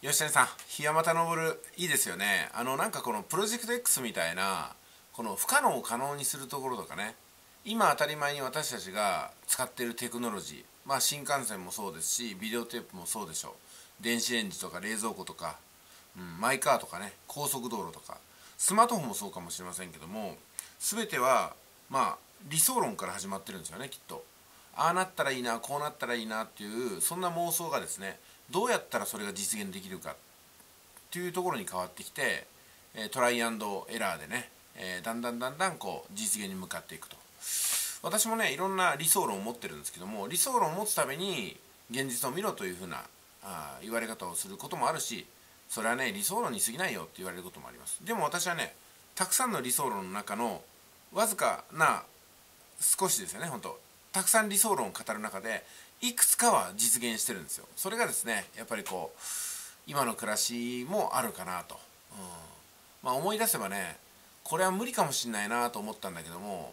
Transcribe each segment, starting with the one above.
吉谷さん檜山田昇いいですよね。あのなんかこのプロジェクト X みたいなこの不可能を可能にするところとかね。今当たり前に私たちが使っているテクノロジー。まあ新幹線もそうですしビデオテープもそうでしょう。電子レンジとか冷蔵庫とか、うん、マイカーとかね。高速道路とか。スマートフォンもそうかもしれませんけども全てはまあ理想論から始まってるんですよねきっと。ああなったらいいなこうなったらいいなっていうそんな妄想がですねどうやったらそれが実現できるかっていうところに変わってきてトライアンドエラーでねだんだんだんだんこう実現に向かっていくと。私もねいろんな理想論を持ってるんですけども理想論を持つために現実を見ろというふうなあ言われ方をすることもあるしそれはね理想論に過ぎないよって言われることもあります。でも私はねたくさんの理想論の中のわずかな少しですよね本当。たくさん理想論を語る中でいくつかは実現してるんですよ。それがですねやっぱりこう今の暮らしもあるかなと、うん。まあ、思い出せばねこれは無理かもしんないなと思ったんだけども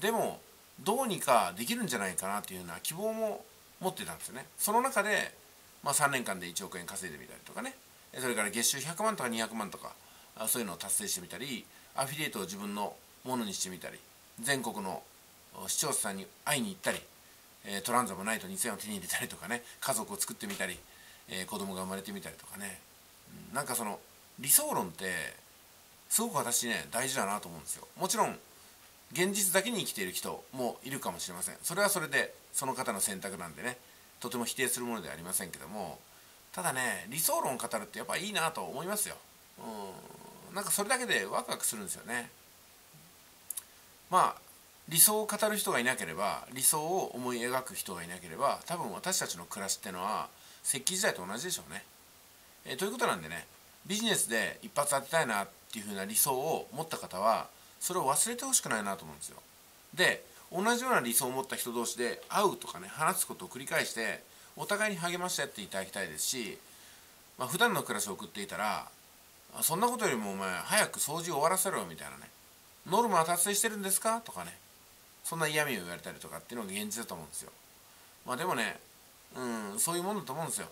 でもどうにかできるんじゃないかなというような希望も持ってたんですよね。その中で、まあ、3年間で1億円稼いでみたりとかね。それから月収100万とか200万とかそういうのを達成してみたりアフィリエイトを自分のものにしてみたり全国の視聴者さんに会いに行ったりえトランザムないと2000円を手に入れたりとかね家族を作ってみたり、えー、子供が生まれてみたりとかね、うん、なんかその理想論ってすごく私ね大事だなと思うんですよ。もちろん現実だけに生きている人もいるかもしれません。それはそれでその方の選択なんでねとても否定するものではありませんけどもただね理想論を語るってやっぱいいなと思いますよ。うんなんかそれだけでワクワクするんですよね。まあ理想を語る人がいなければ理想を思い描く人がいなければ多分私たちの暮らしってのは石器時代と同じでしょうね。えー、ということなんでねビジネスで一発当てたいなっていうふうな理想を持った方はそれを忘れてほしくないなと思うんですよ。で同じような理想を持った人同士で会うとかね話すことを繰り返してお互いに励ましてやっていただきたいですし、まあ、普段の暮らしを送っていたらそんなことよりもお前早く掃除を終わらせろよみたいなねノルマは達成してるんですか？とかねそんな嫌味を言われたりとかっていうのが現実だと思うんですよ。まあでもねうんそういうもんだと思うんですよ。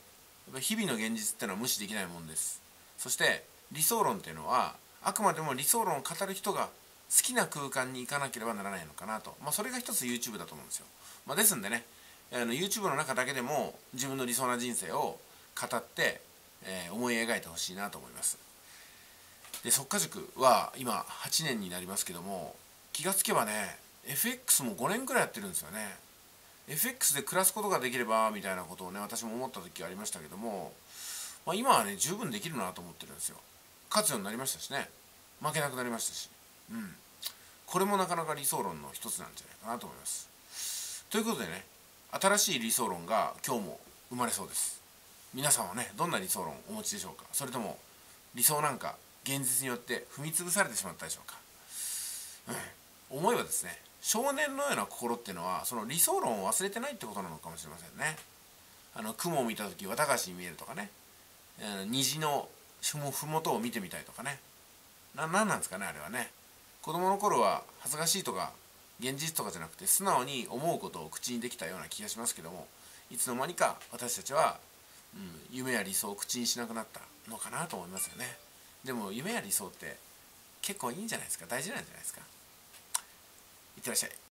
日々の現実っていうのは無視できないもんです。そして理想論っていうのはあくまでも理想論を語る人が好きな空間に行かなければならないのかなと、まあ、それが一つ YouTube だと思うんですよ、まあ、ですんでねあの YouTube の中だけでも自分の理想な人生を語って、えー、思い描いてほしいなと思います。で速稼塾は今8年になりますけども気がつけばね FX も5年くらいやってるんですよね。FX で暮らすことができればみたいなことをね私も思った時ありましたけども、まあ、今はね十分できるなと思ってるんですよ。勝つようになりましたしね。負けなくなりましたし。うん。これもなかなか理想論の一つなんじゃないかなと思います。ということでね新しい理想論が今日も生まれそうです。皆さんはねどんな理想論をお持ちでしょうか。それとも理想なんか現実によって踏み潰されてしまったでしょうか、うん、思えばですね少年のような心っていうのはその理想論を忘れてないってことなのかもしれませんね。あの雲を見た時綿菓子に見えるとかね。虹の麓を見てみたいとかね。な何なんですかねあれはね。子供の頃は恥ずかしいとか現実とかじゃなくて素直に思うことを口にできたような気がしますけどもいつの間にか私たちは、うん、夢や理想を口にしなくなったのかなと思いますよね。でも夢や理想って結構いいんじゃないですか。大事なんじゃないですか。いってらっしゃい。